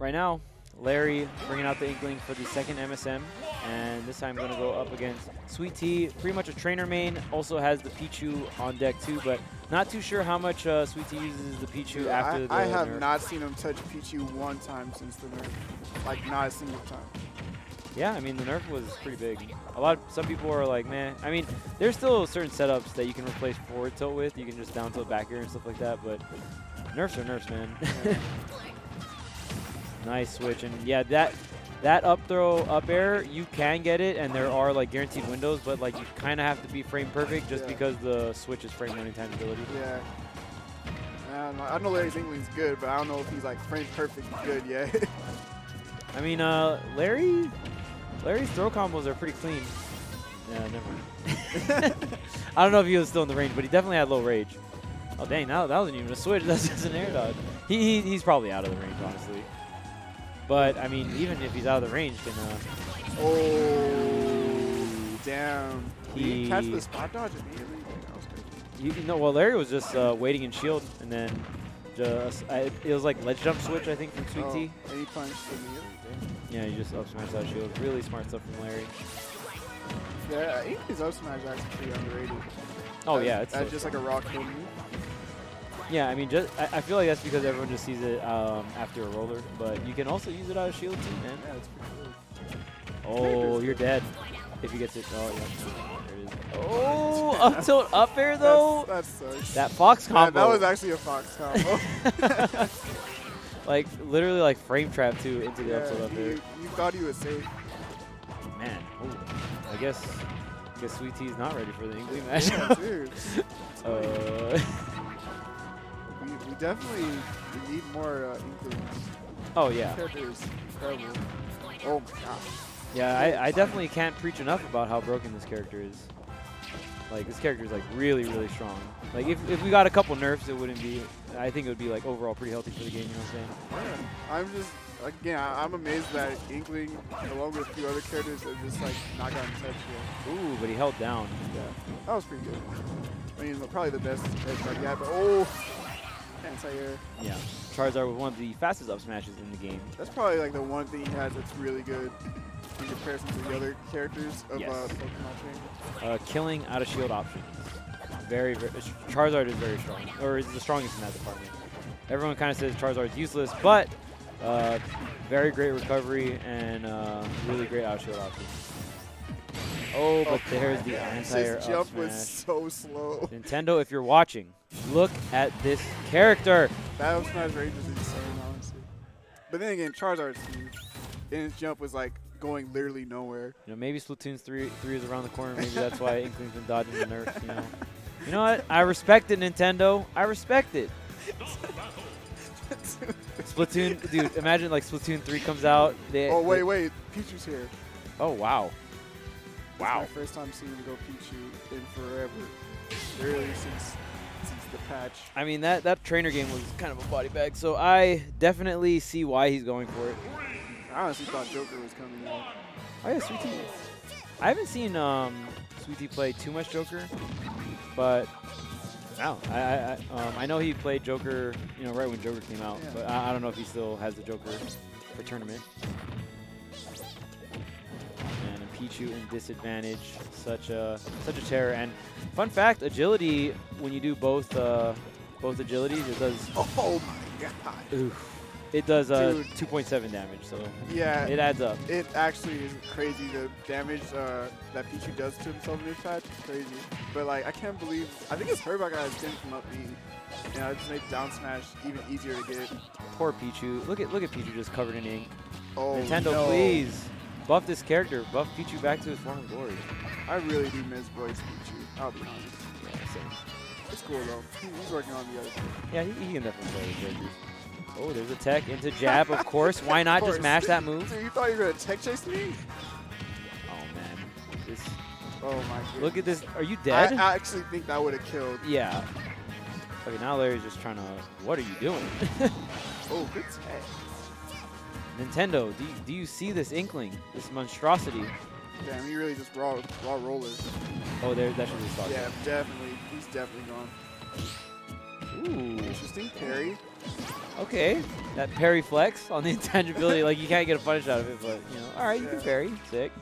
right now, Larry bringing out the Inkling for the second MSM. And this time I'm going to go up against SweetT. Pretty much a trainer main. Also has the Pichu on deck too, but not too sure how much uh, SweetT uses the Pichu Yeah, after I, the I have nerf. not seen him touch Pichu one time since the nerf. Like, not a single time. Yeah, I mean the nerf was pretty big. A lot, of, some people are like, man. I mean, there's still certain setups that you can replace forward tilt with. You can just down tilt back air and stuff like that. But nerfs are nerfs, man. nice switch, and yeah, that that up throw up air, you can get it, and there are like guaranteed windows, but like you kind of have to be frame perfect just Yeah. because the switch is frame running time ability. Yeah. I don't know, I know Larry's Inkling's good, but I don't know if he's like frame perfect good yet. I mean, uh, Larry, Larry's throw combos are pretty clean. Yeah, never mind. I don't know if he was still in the range, but he definitely had low rage. Oh dang, that, that wasn't even a switch. That's just an air dodge. He, he he's probably out of the range, honestly. But I mean, even if he's out of the range, can uh, oh, damn. He, catch the spot dodge immediately? That was crazy. you, you know, well, Larry was just uh, waiting in shield, and then just I, it was like ledge jump switch, I think, from Sweet Oh, Tea. and he punched immediately. Yeah, he just up smash that shield. Really smart stuff from Larry. Yeah, Inkling's up smash is actually pretty underrated. Oh yeah, it's so just like a rock kill move. Yeah, I mean, just I, I feel like that's because everyone just sees it um, after a roller, but you can also use it out of shield too, man. Yeah, it's pretty good. Oh, you're dead if he gets it. Oh, yeah. There it is. Oh, up tilt up air though. That's, that sucks. That Fox combo. that was actually a fox combo. like literally like frame trap too into the yeah, up tilt up you, air. you thought he was safe. Man, ooh, I guess I guess SweetT is not ready for the Yeah, match. dude. uh, We, definitely we need more uh, Inklings. oh This yeah, character is. Oh my gosh. yeah. I, I definitely can't preach enough about how broken this character is. Like this character is like really really strong. Like if, if we got a couple nerfs, it wouldn't be. I think it would be like overall pretty healthy for the game. You know what I'm saying? Yeah. I'm just again I'm amazed that Inkling along with a few other characters have just like not gotten touched yet. Ooh, but he held down. Yeah, that was pretty good. I mean probably the best guard he had, but oh anti-air. Yeah. Charizard with one of the fastest up smashes in the game. That's probably like the one thing he has that's really good in comparison to the other characters of Yes. uh, Pokemon Trainer. Uh, killing out of shield options. Very, very Charizard is very strong, or is the strongest in that department. Everyone kind of says Charizard is useless, but uh, very great recovery and uh, really great out of shield options. Oh, but oh, there's the anti-air His jump was so slow. Nintendo, if you're watching, look at this character. That up smash range was insane, honestly. But then again, Charizard's huge. And his jump was like going literally nowhere. You know, maybe Splatoon's three three is around the corner. Maybe that's why Inkling's been dodging the nerfs. You know, you know what? I respect it, Nintendo. I respect it. Splatoon, dude. Imagine like Splatoon three comes out. They, oh wait, wait, Pichu's here. Oh wow. It's Wow. my first time seeing go Pichu in forever. Literally since since the patch. I mean that that trainer game was kind of a body bag, so I definitely see why he's going for it. I honestly thought Joker was coming out. Oh yeah, SweetT. I haven't seen um, SweetT play too much Joker, but wow, I I, I, um, I know he played Joker, you know, right when Joker came out, Yeah. but I, I don't know if he still has the Joker for tournament. Pichu in disadvantage, such a such a terror. And fun fact, agility when you do both uh, both agilities, it does Oh my god. oof, it does uh, 2.7 damage, so Yeah, it adds up. it actually is crazy the damage uh, that Pichu does to himself in this patch. It's crazy. But like I can't believe I think Herba guy is getting from up B. And I just made down smash even easier to get. Poor Pichu. Look at look at Pichu just covered in ink. Oh Nintendo, no. please buff this character. Buff Pichu back to his former glory. I really do miss voice Pichu. I'll be honest. Yeah, same. It's cool though. He- He's working on the other stuff. yeah he, he can definitely play the characters. Oh, there's a tech into jab, of course. Why not Of just mash that move? Dude, you thought you were gonna tech chase me? Oh man, this. Oh my god. Look at this. Are you I, dead? I actually think that would have killed. yeah. Okay, now Larry's just trying to. What are you doing? Oh, good tech. Nintendo, do you, do you see this inkling, this monstrosity? Damn, he really just raw raw rollers. Oh, there, that should be stopped. Yeah, definitely. He's definitely gone. Ooh. Interesting parry. Okay, that parry flex on the intangibility, like you can't get a punish out of it, but you know, all right, you can Yeah. parry, sick.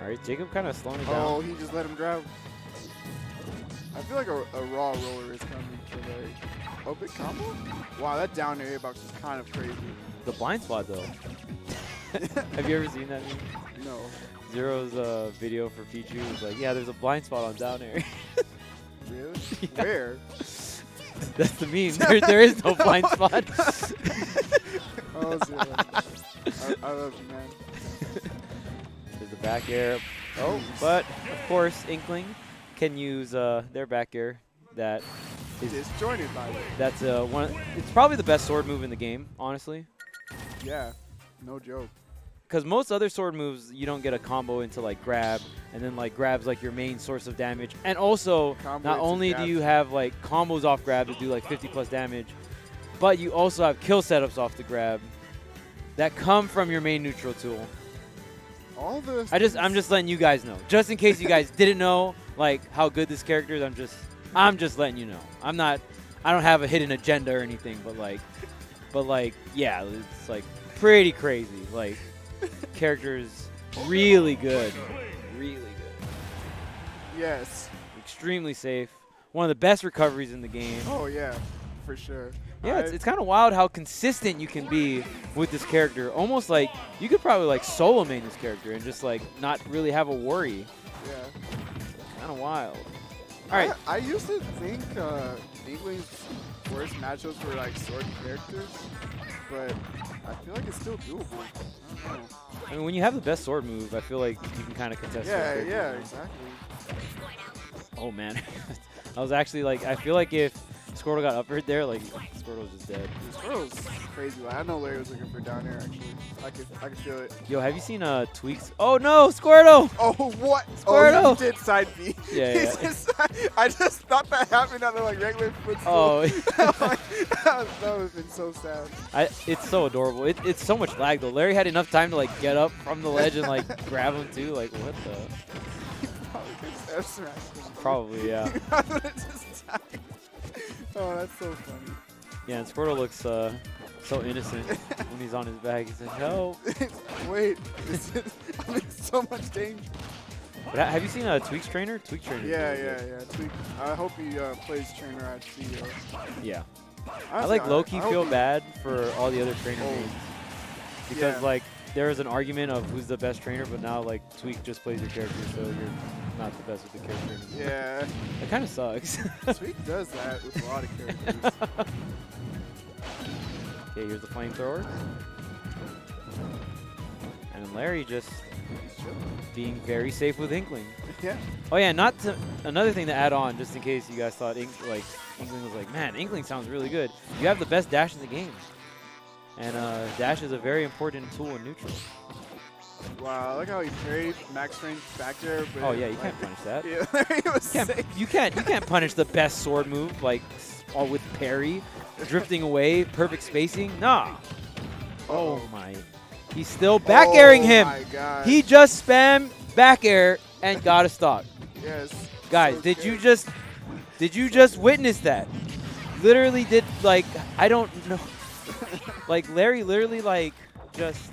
All right, Jacob kind of slowing it down. Oh, he just let him grab. I feel like a, a raw roller is coming for Larry. Oh, big combo? Wow, that down air box is kind of crazy. The blind spot though. Have you ever seen that meme? No. Zero's uh, video for Pichu was like, yeah, there's a blind spot on down air. Really? Yeah. Where? That's the meme. There, there is no blind spot. Oh, Zero. I, I love you, man. There's the back air. Oh, but of course, Inkling can use uh, their back air. That is Disjointed by the way. that's uh, one. It's probably the best sword move in the game, honestly. Yeah. No joke. Because most other sword moves, you don't get a combo into like grab, and then like grab's like your main source of damage. And also, Combo not only do you have like combos off grab that do like 50 plus damage, but you also have kill setups off the grab that come from your main neutral tool. All the. I just I'm just letting you guys know, just in case you guys didn't know like how good this character is. I'm just I'm just letting you know. I'm not I don't have a hidden agenda or anything, but like but like yeah, it's like pretty crazy. Like characters really good, really good, Yes. extremely safe. One of the best recoveries in the game. Oh yeah, for sure. Yeah, it's, it's kind of wild how consistent you can be with this character. Almost like you could probably like solo main this character and just like not really have a worry. yeah. Kind of wild. All right. I, I used to think uh, Inkling's worst matchups were like sword characters, but I feel like it's still doable. I don't know. I mean, when you have the best sword move, I feel like you can kind of contest. Yeah, yeah, exactly. Oh man, I was actually like, I feel like if Squirtle got up there, like Squirtle was just dead. Was crazy. I know Larry was looking for down air. Actually, I could, I could feel it. Yo, have you seen uh Tweek's? Oh no, Squirtle! Oh what? Oh, Squirtle! he did side B. Yeah, yeah. just- I just thought that happened on the like regular footstool. Oh, that would have been so sad. I, it's so adorable. It, it's so much lag though. Larry had enough time to like get up from the ledge and like grab him too. Like what the? Probably could F smash. Probably yeah. Yeah, and Squirtle looks uh so innocent when he's on his back. He's like, help. Wait, is, I'm in so much danger. But have you seen a Tweek's trainer? Tweek's trainer. Yeah, yeah, good. yeah. Tweek. I hope he uh, plays trainer at CEO. Yeah. I like low key feel bad for all the other trainer Oh. names because Yeah. like there is an argument of who's the best trainer, but now like Tweek just plays your character, so you're not the best with the character. anymore. Yeah, That kind of sucks. Sweet does that with a lot of characters. okay, here's the flamethrower, and Larry just being very safe with Inkling. Yeah. Oh yeah, not to another thing to add on, just in case you guys thought Ink, like Inkling was like, man, Inkling sounds really good. You have the best dash in the game, and uh, dash is a very important tool in neutral. Wow, look how he parried max range back there. But Oh yeah, you like, can't punish that. Yeah, Larry was You can't, you can't you can't punish the best sword move like all with parry, drifting away, perfect spacing. Nah. Oh Uh-oh. my. He's still back airing oh him. my God. He just spam back air and got a stock. Yes. Guys, so did you just did you just witness that? Literally did like I don't know. like Larry literally like just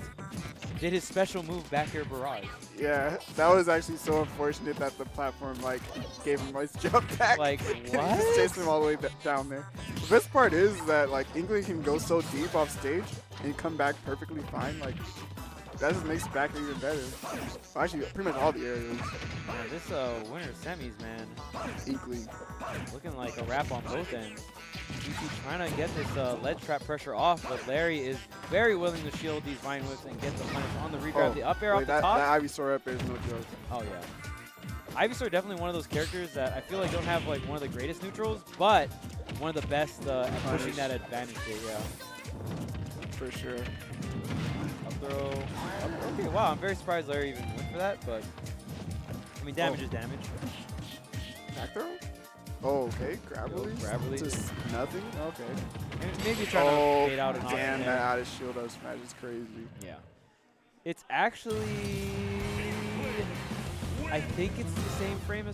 did his special move back air barrage. Yeah, that was actually so unfortunate that the platform like gave him his jump back. Like, what? just chased him all the way down there. The best part is that like Inkling can go so deep off stage and come back perfectly fine. Like that just makes back even better. Actually, pretty much all the areas. Man, this uh winner semis, man, Inkling. looking like a wrap on both ends. GT trying to get this uh, ledge trap pressure off, but Larry is very willing to shield these vine whips and get the punish on the regrab. Oh, the up air wait, off the that, top. that Ivysaur up air is no joke. Oh yeah. Ivysaur definitely one of those characters that I feel like don't have like one of the greatest neutrals, but one of the best uh, at pushing that advantage. Yeah. For sure. Up throw. Up- Okay. Wow. I'm very surprised Larry even went for that, but I mean damage Oh. is damage. Back throw? Oh, okay. Grab release? grab release. Just nothing? Okay. Maybe, maybe trying Oh, to fade out an damn, that out of shield up smash is crazy. Yeah. It's actually. I think it's the same frame as